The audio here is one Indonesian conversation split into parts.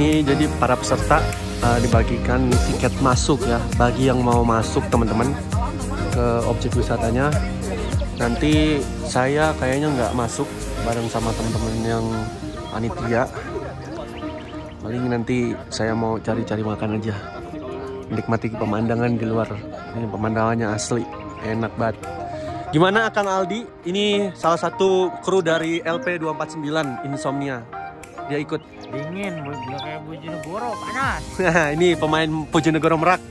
Ini jadi para peserta uh, dibagikan tiket masuk ya bagi yang mau masuk teman-teman ke objek wisatanya. Nanti saya kayaknya nggak masuk bareng sama teman-teman yang panitia. Paling nanti saya mau cari-cari makan aja. Menikmati pemandangan di luar. Ini pemandangannya asli, enak banget. Gimana Kang Aldi? Ini salah satu kru dari LP249 Insomnia. Dia ikut. Dingin, kayak Bojonegoro, panas. Nah, ini pemain Bojonegoro Merak.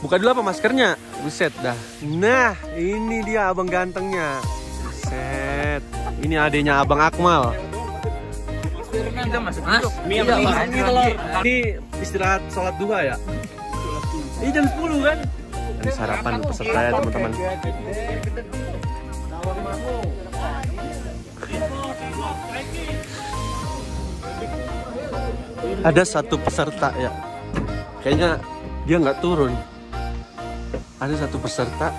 Buka dulu apa maskernya? Buset dah. Nah, ini dia abang gantengnya. Buset. Ini adanya abang Akmal. Kita masuk Mas. Ini kalau ini istirahat sholat duha ya? Ini jam 10 kan? Ini sarapan peserta ya teman-teman. Ada satu peserta ya, kayaknya dia nggak turun. Ada satu peserta,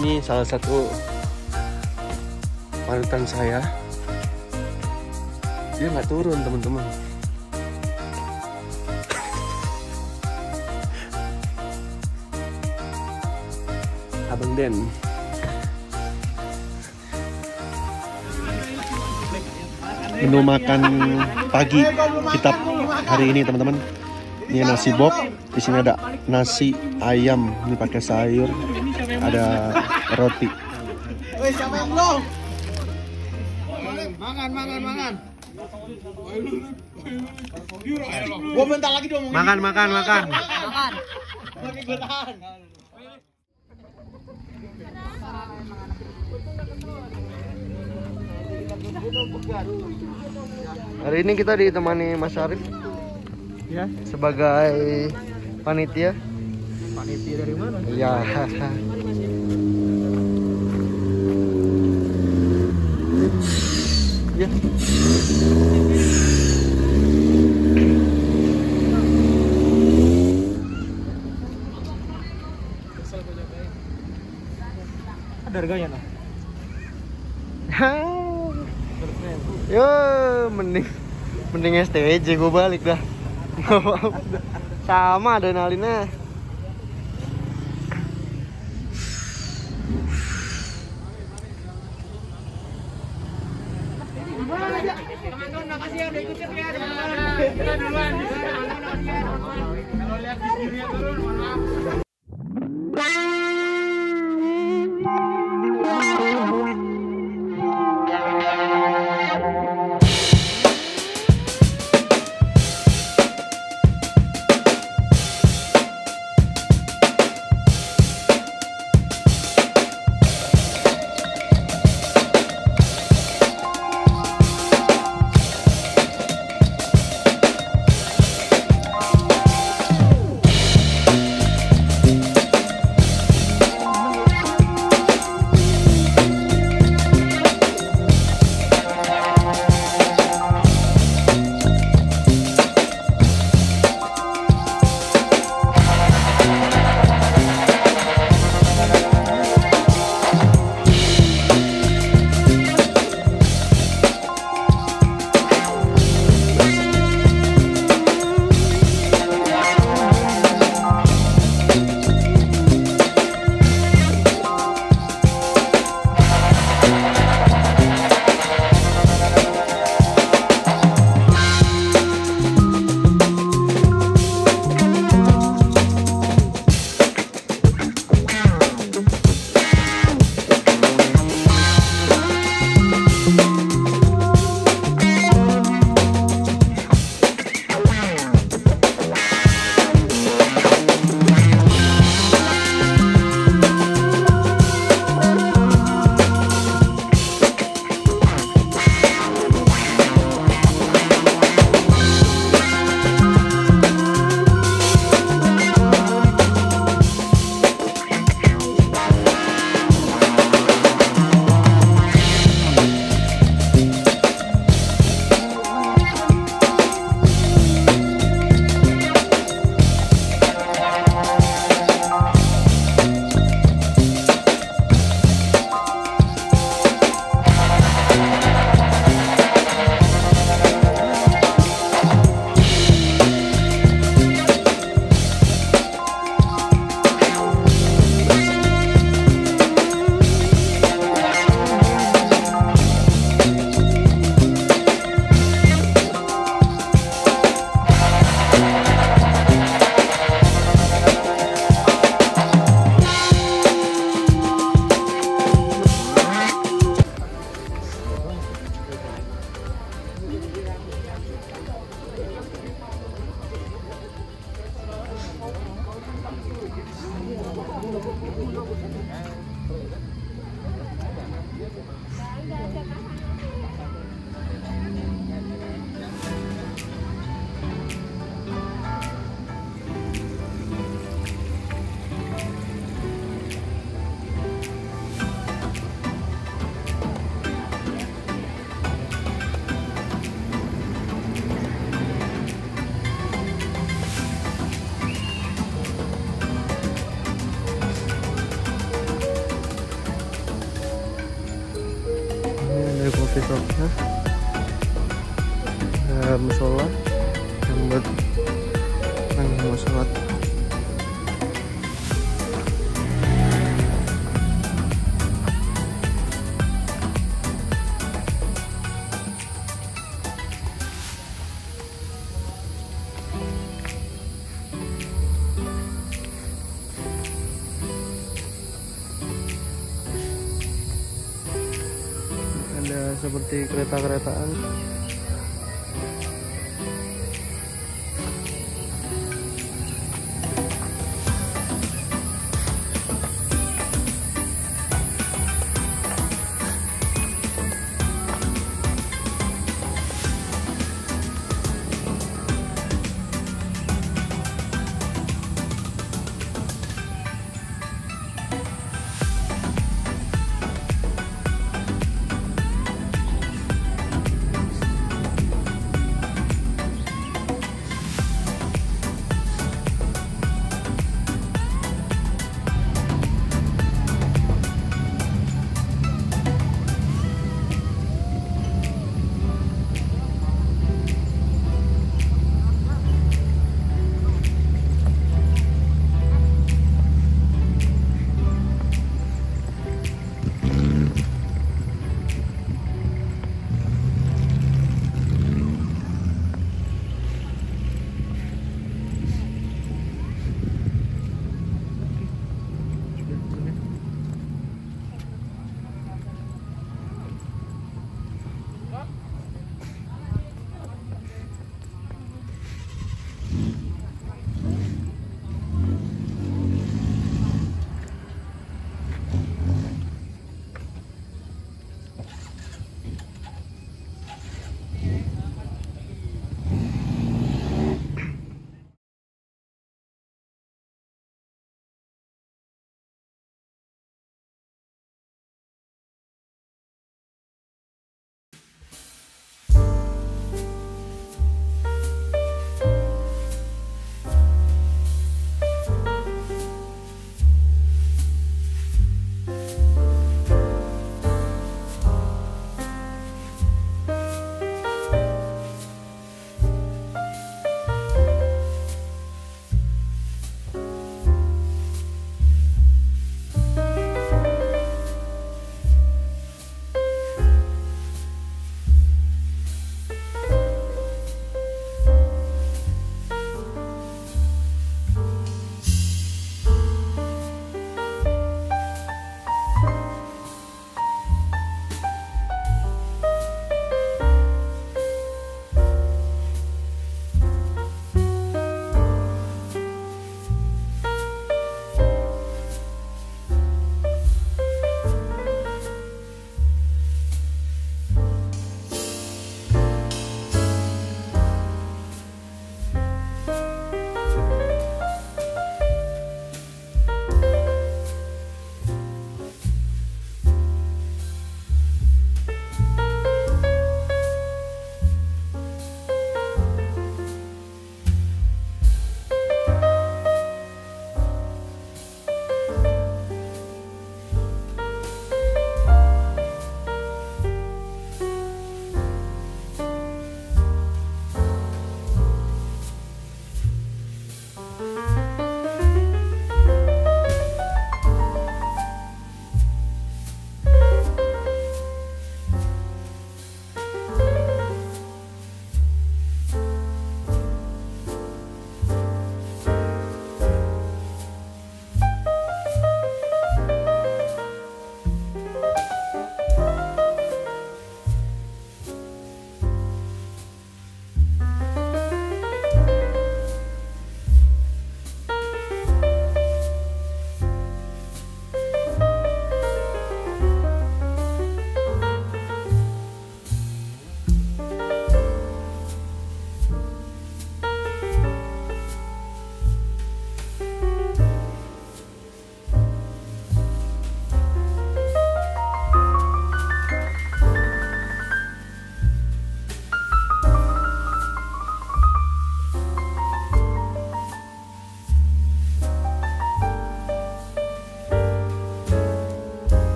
ini salah satu panutan saya. Dia nggak turun teman-teman. Abang Den. Menu makan pagi kita hari ini teman-teman. Ini nasi bob. Di sini ada nasi ayam. Ini pakai sayur. Ada roti. Mangan, mangan, mangan. Gua bentar lagi dong. Makan, makan, makan. Lagi gua tahan. Hari ini kita ditemani Mas Arif Ya, sebagai panitia. panitia dari mana? Iya. Ya. Ada harganya nah. Yo, mending mending STWJ gue balik dah. Sama adrenalinnya. Seperti kereta-keretaan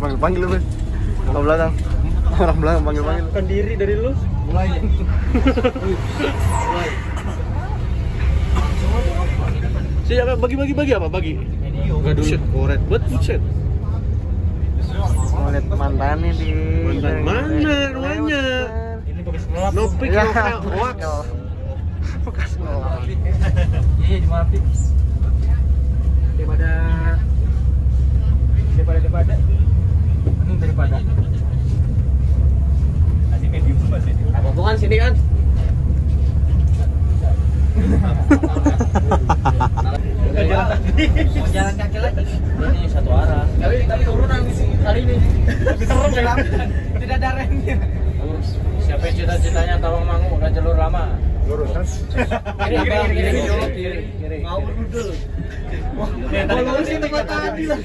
panggil panggil lu orang belakang orang belakang panggil panggil Bukan diri dari lu. Mulai. siapa bagi bagi bagi apa bagi Enggak dulu koret buat buset Mau lihat mantannya di. Mantan mana rumahnya? Ini bekas ngelap. no pick no wax Bekas ngelap. Iya, cuma api. Daripada daripada daripada ini daripada Tadi medium masih. Apa bukan sini kan? jalan kaki. Mau jalan kaki lagi. Ini satu arah. Tapi tapi turunan di sini kali ini. Serem ya. Tidak ada remnya. Siapa yang cita-citanya tawang mangu udah jalur lama? Lurus kan? Kiri kiri kiri kiri kiri kiri. Mau dulu. Kalau sih tempat tadi lah.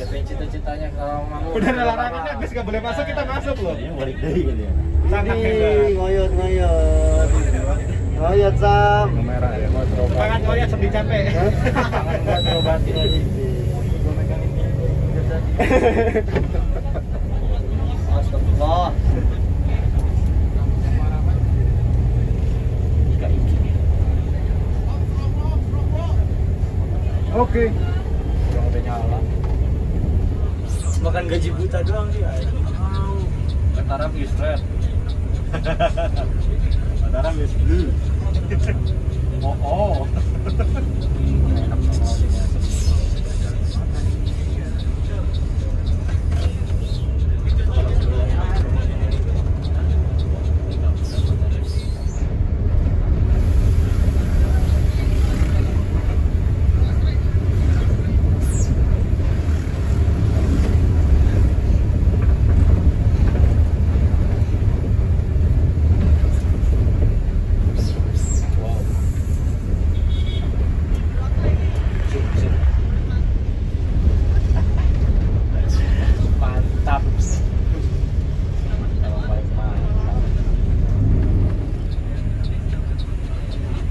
Cita-citanya tawang mangu? Udah ada larangannya, guys nggak boleh masuk kita masuk loh. Ini balik dari gitu ya. Sangat Ini ngoyot ngoyot ngoyot sam Merah ya, mau coba. Tangan ya sedih capek. Tangan terobatin lagi. Oke. Udah udah nyala. Makan gaji buta doang sih. Antara bis red. Antara bis blue. Oh oh. Mantap. Emang paling mantap.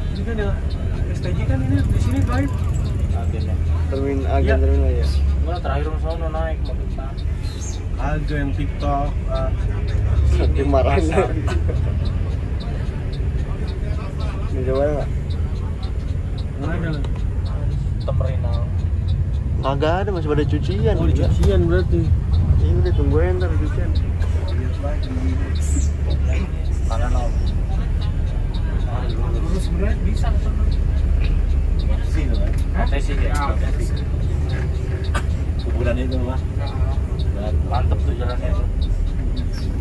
Ini kan ya STJ kan ini di sini baik. Agennya. termin agen termin ya Gua terakhir sono naik mau kita. Ada yang TikTok. ah. dimarahin Mana? Temerinal. kagak ada masih pada cucian Oh, Iya. cucian berarti. iya udah tungguin ntar cucian Kanan om. Terus sebenarnya bisa Sih. Sesi ya. Kuburan itu lah. Dan mantep tuh jalannya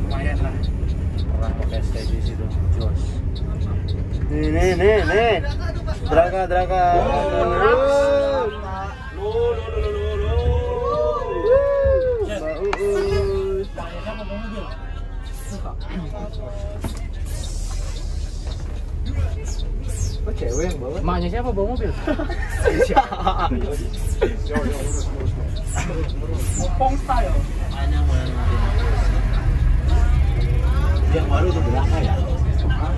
lumayan lah. Orang pakai di situ. Jos. Nih nih nih nih draka draka Mbak Uus. Kok cewek yang bawa? Maknya siapa bawa mobil? Opong style. Yang baru tuh berapa ya?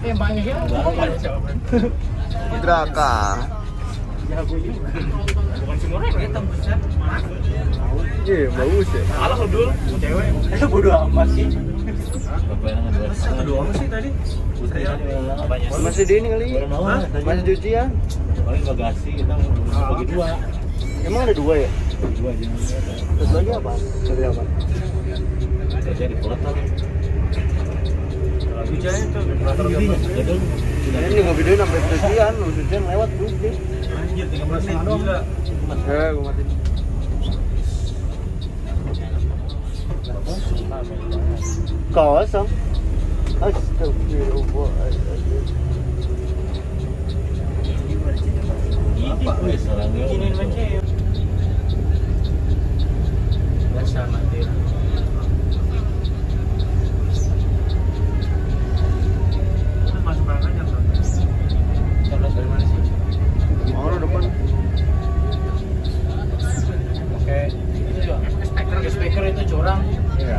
Eh, tembusnya. Iya, bagus ya. Cewek. Eh amat sih. Sih tadi. Masih di ini kali. Hah? Masih cucian. Paling bagasi kita mau bagi dua. Emang ada dua ya? Dua aja. Terus lagi apa? Cari apa? Jadi di kota. Hujannya tuh. Jadi Ini nggak videoin sampai lewat tuh. deh. Anjir, 13 menit gila. Eh, gua matiin. Kosong. Astagfirullahaladzim. apa orang. Biasa mati. Masuk barang aja. Soalnya dari mana sih? Mau depan. Oke. Itu. Speaker itu curang. Iya.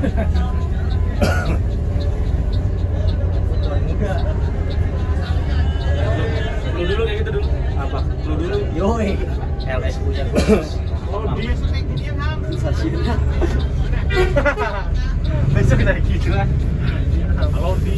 Lu dulu kayak gitu dulu. Apa? Lu dulu. Yoi. LS punya Oh, di stasiunnya. besok kita di lah. Kalau di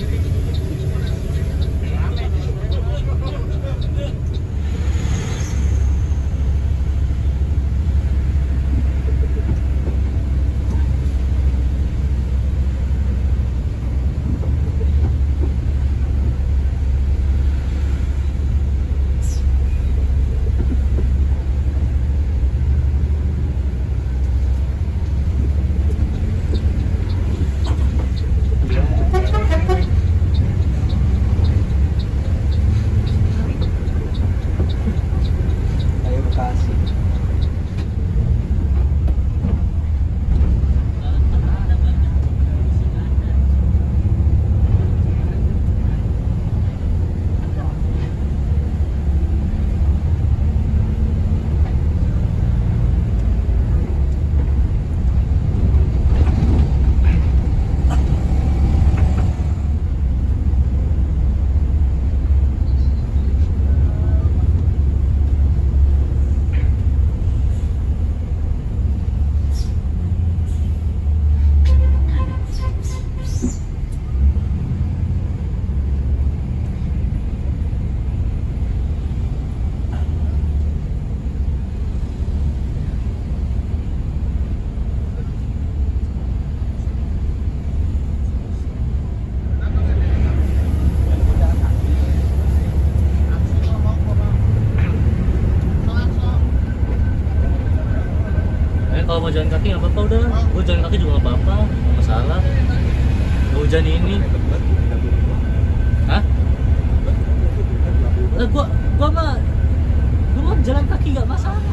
mau jalan kaki nggak apa-apa udah. Gue jalan kaki juga nggak apa-apa, masalah. Hujan ini. Hah? Lah gua gua mah gua mah jalan kaki nggak masalah.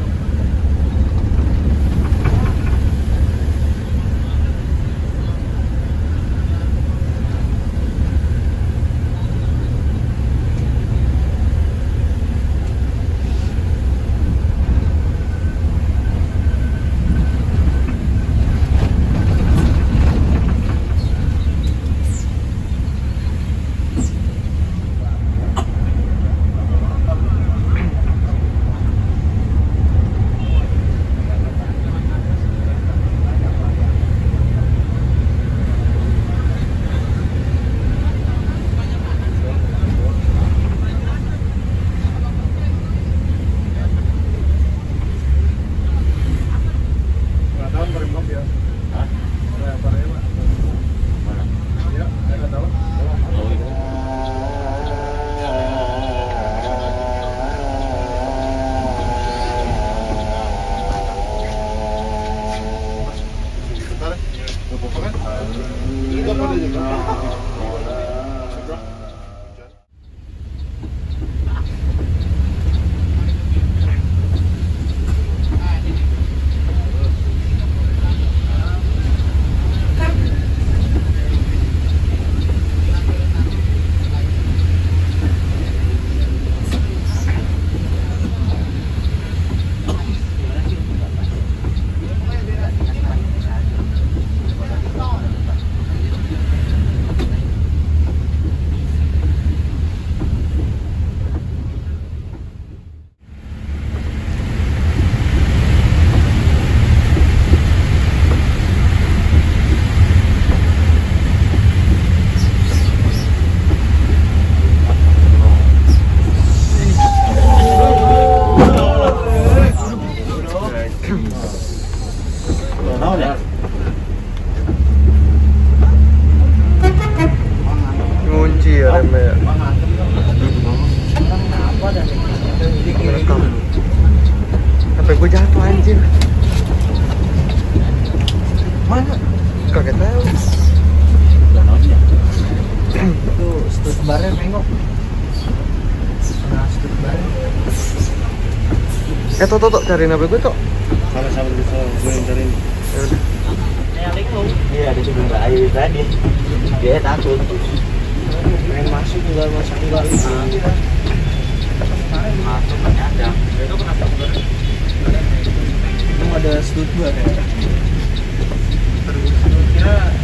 Nggak tahu merembab ya. Hah? Nah, parahnya, Pak. Mana? Ya, saya nggak tahu. Oh, itu. Bentar. Apa stud barnya nengok. Nah. Eh, tuh, tuh, tuh, cariin HP gue, tuh. Sama-sama bisa gue yang cariin. Ya udah. Iya, dia juga nggak ayu tadi. Dia takut. Pengen masuk juga masuk ada. Itu kenapa Itu ada stud bar ya. Kira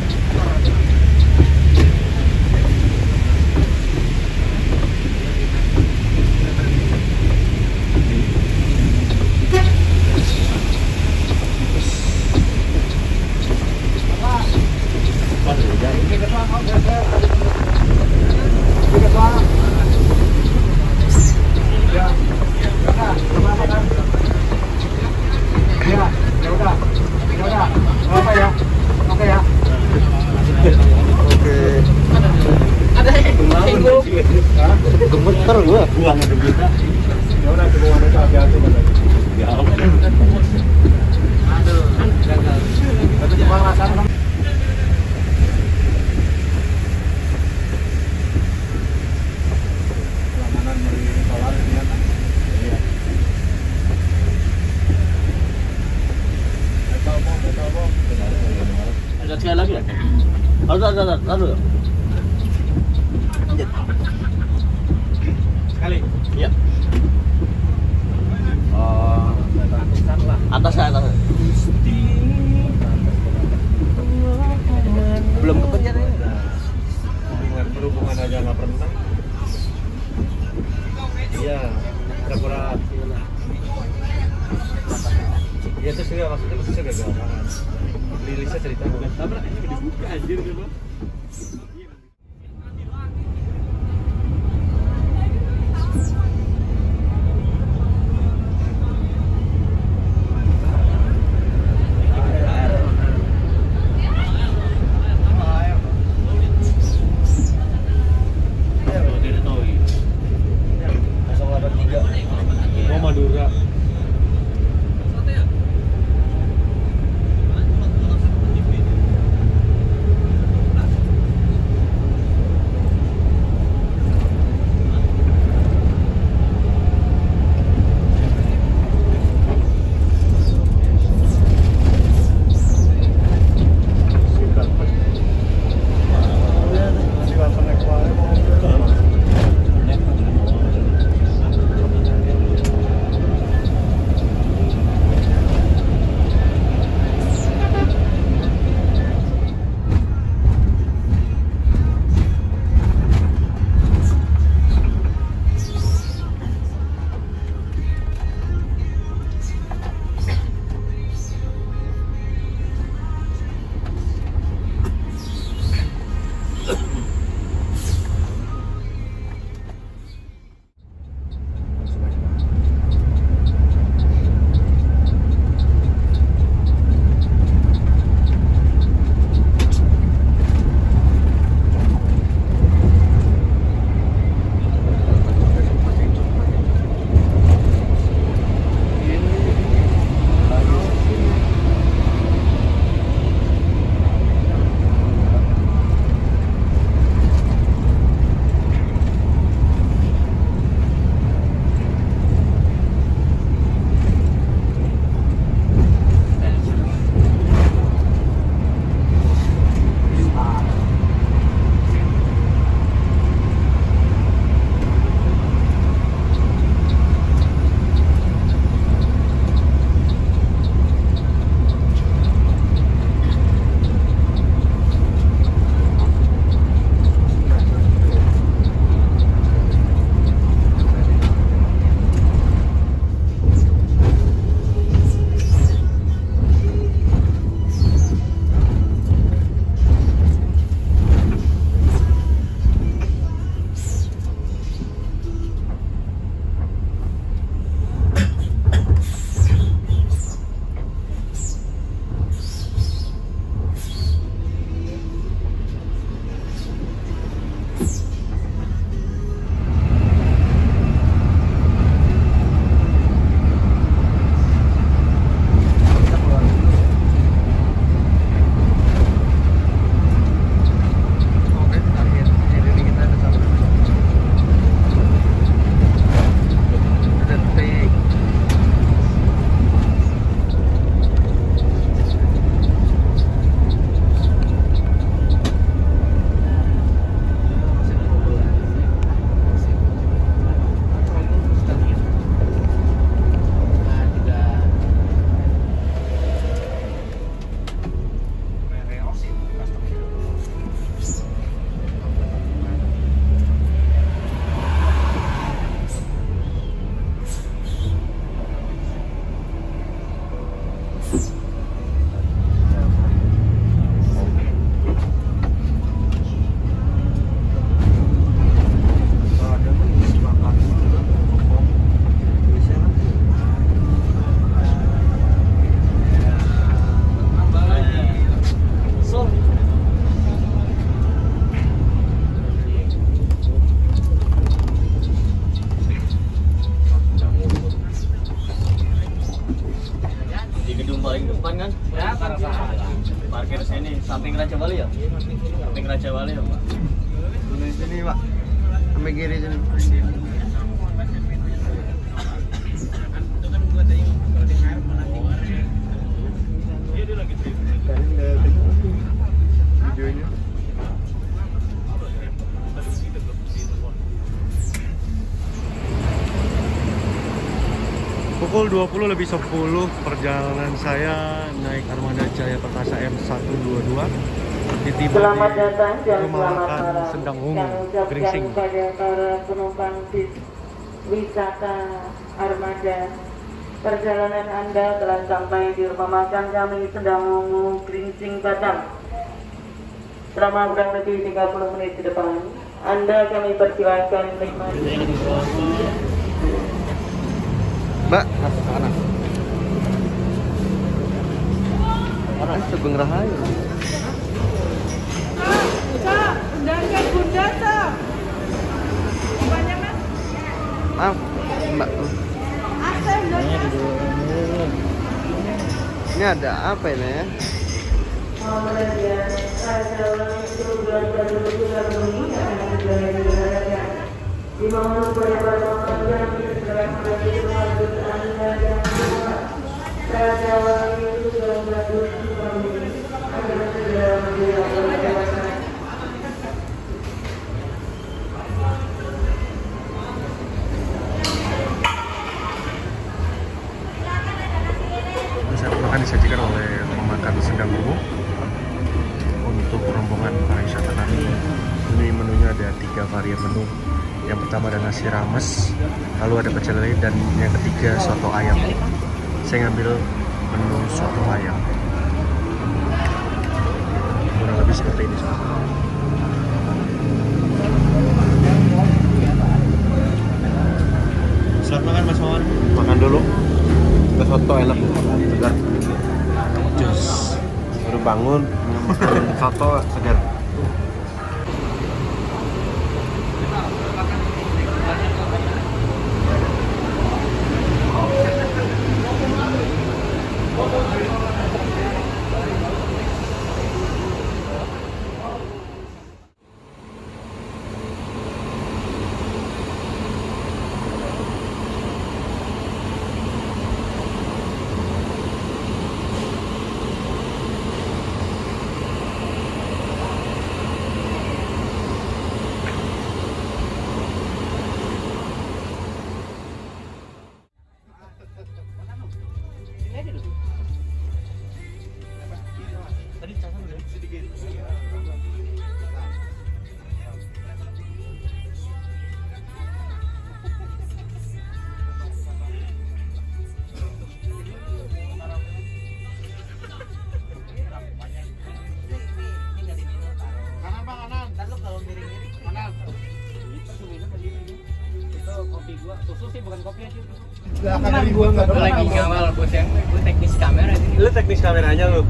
Gemeter gua. Gua ada kita. Ada sekali lagi ya? Ada, ada, ada, ada. Sekali. Iya. Oh, atas ya, atas. Belum kepencet ya? Hubungan berhubungan aja nggak pernah. Iya, pura-pura. Iya terus juga maksudnya maksudnya gagal banget. Lilisnya cerita bukan tabrak ini dibuka anjir dulu. Pukul 20 lebih 10 perjalanan saya naik Armada Jaya Perkasa M122 Ditiba Selamat di datang dan rumah selamat makan. Sendang Ungu, Gringsing. kepada para penumpang bis wisata Armada. Perjalanan Anda telah sampai di rumah makan kami Sendang Ungu, Gringsing, Batam. Selama kurang lebih 30 menit ke depan, Anda kami persilakan menikmati Mbak, Rahayu. Undangan bunda tak? Banyak mas? Maaf, Mbak. Ini ada apa ini ya? Dimohon para penonton kembali ke rumah makan disajikan oleh Sendang Ungu untuk rombongan para wisata kami. Ini menunya ada tiga varian menu. Yang pertama ada nasi rames, lalu ada pecel lele, dan yang ketiga soto ayam. Saya ngambil menu soto ayam. Kurang lebih seperti ini. sobat. Selamat makan Mas Mawan. Makan dulu. Kita soto enak, segar. Jus. Baru bangun makan soto segar. Susu sih bukan kopi aja nggak Gua lagi ngawal bos yang gua teknis kamera sih Lu teknis kameranya lu.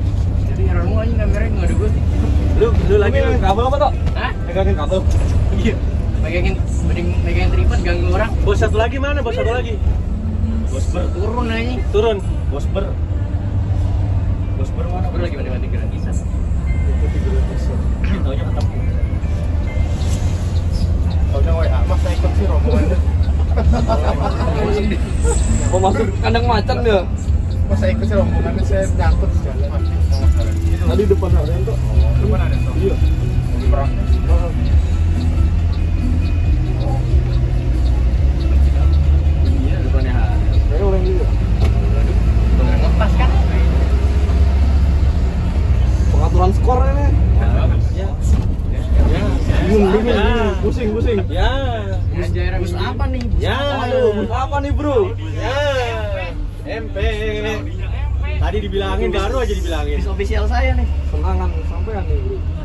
jadi orang gua aja kameranya nggak ada gua Lu lu lagi Ini kabel apa toh? Hah? Pegangin kabel. iya megangin megangin megangin tripod ganggu orang Bos satu lagi mana? Bos satu lagi. Bosber, turun aja Turun. bosber. Bosber mana? gua lagi mati mati gratisan Taunya ketemu. Taunya WA, mas saya ikut sih rombongannya. Mau masuk kandang macan dia Mas saya ikut sih rombongannya, saya nyangkut di jalan. Tadi depan ada tuh. Depan ada tuh. Iya. Kan Pengaturan skor ini. ya Bingung, bingung, bingung. Pusing, pusing. Ya. bus apa nih bus Ya. Aduh, bus apa nih bro? Ya. MP. Tadi dibilangin baru aja dibilangin. bus official saya nih Senangan sampean nih bro.